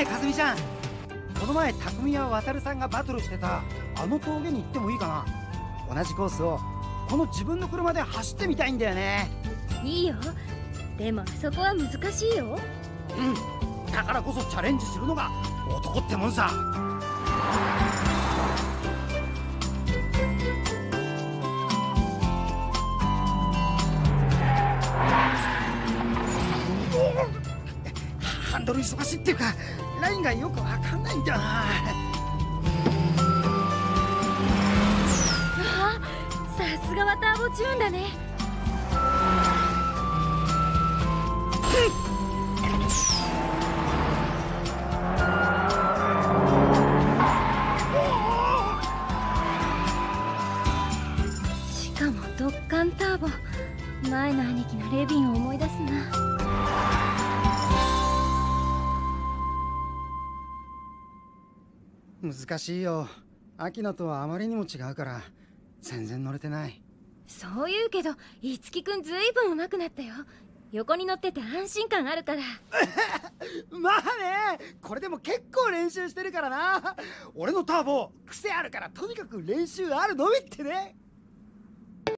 ねえかすみちゃん。この前匠や渡さんがバトルしてたあの峠に行ってもいいかな。同じコースをこの自分の車で走ってみたいんだよね。いいよ。でもあそこは難しいよ。うん。だからこそチャレンジするのが男ってもんさンドル忙しいっていうかラインがよくわかんないんだよな。あさすがはターボチューンだねしかもドッカンターボ。前の兄貴のレビンを思い出すな。難しいよ。秋野とはあまりにも違うから全然乗れてない。そう言うけど樹くんずいぶん上手くなったよ。横に乗ってて安心感あるから。まあねこれでも結構練習してるからな。俺のターボ癖あるからとにかく練習あるのみってね